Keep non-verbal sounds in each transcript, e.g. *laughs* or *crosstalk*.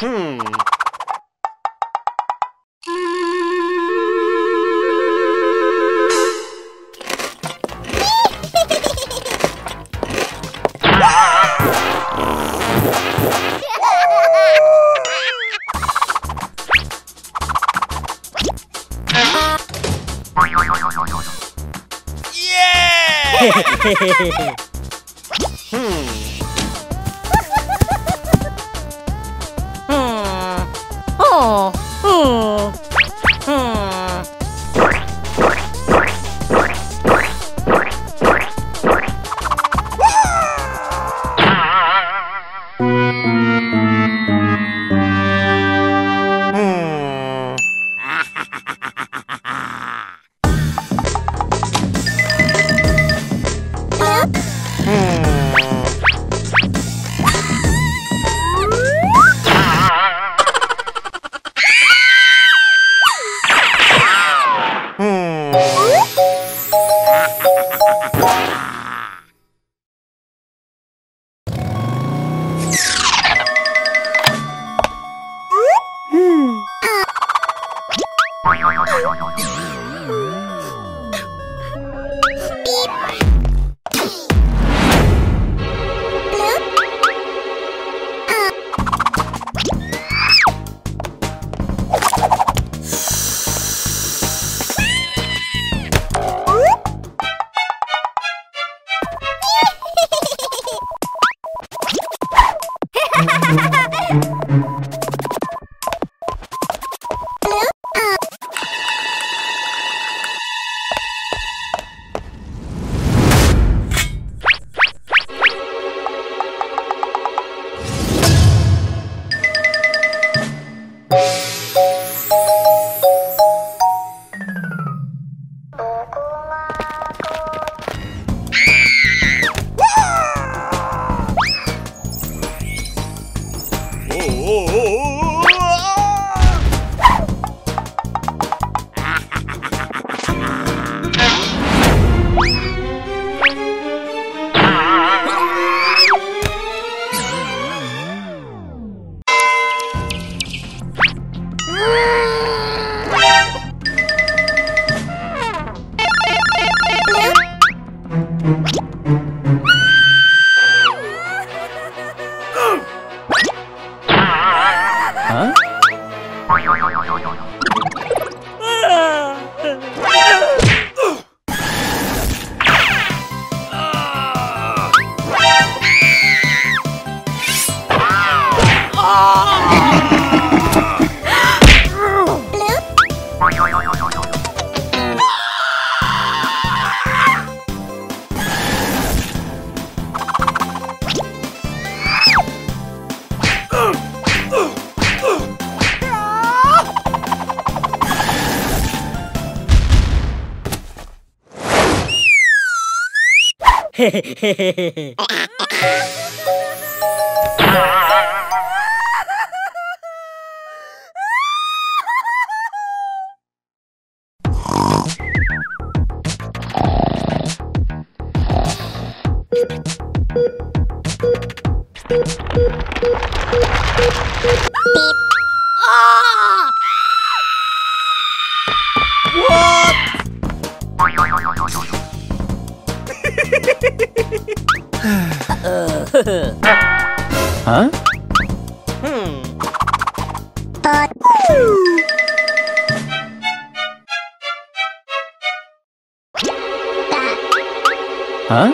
Hmm. *laughs* hmm. hmm. Ah! *laughs* Hmm. *laughs* Hmm. 啊？嗯。啊？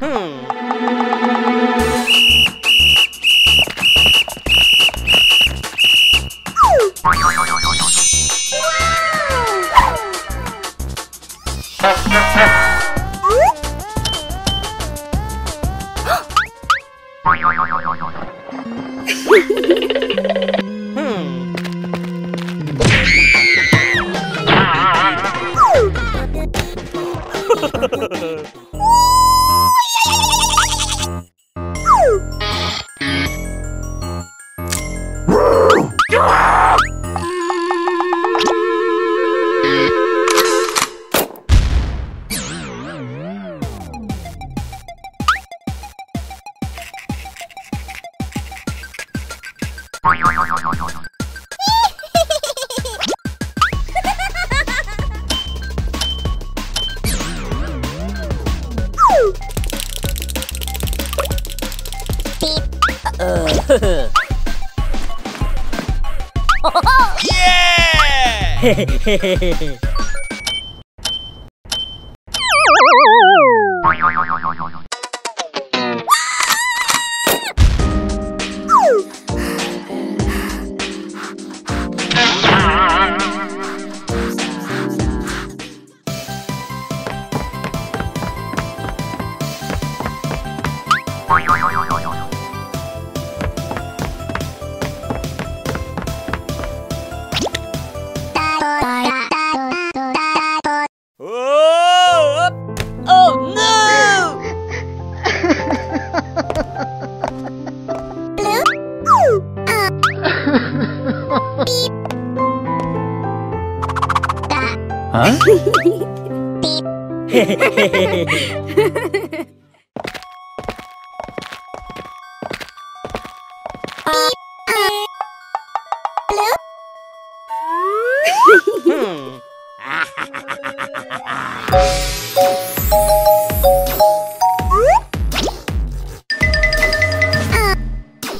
嗯。呵呵哦吼吼耶！嘿嘿嘿嘿嘿嘿。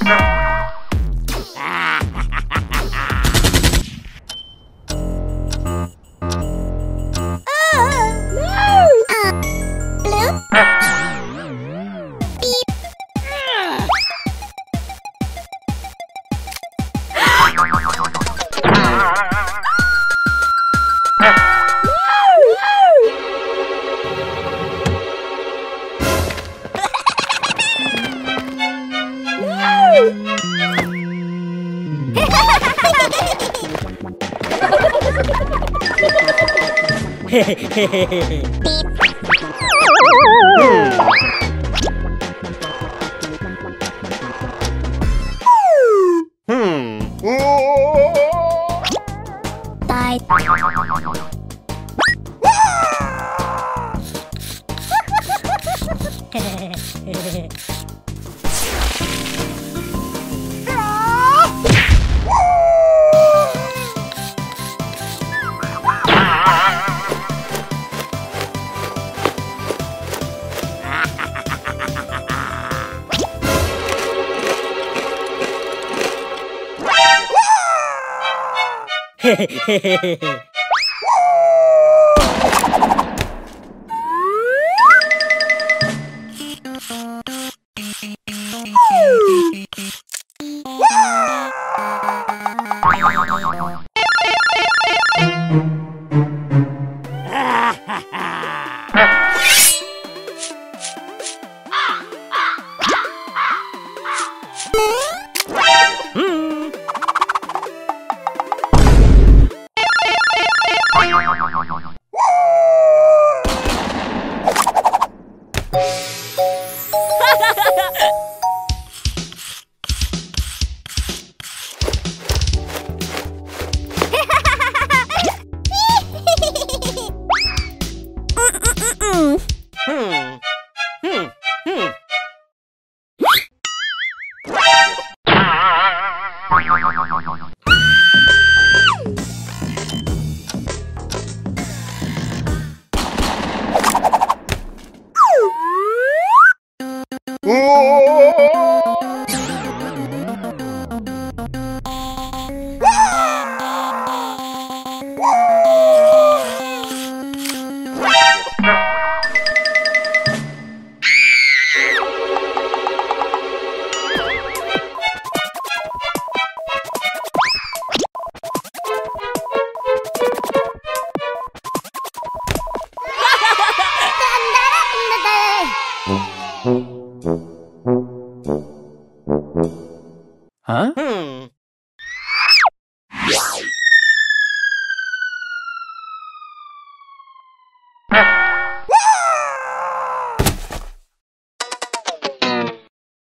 Ah! *laughs* *laughs* Hmm. Hmm. *laughs* Hmm. Hmm. Hmm.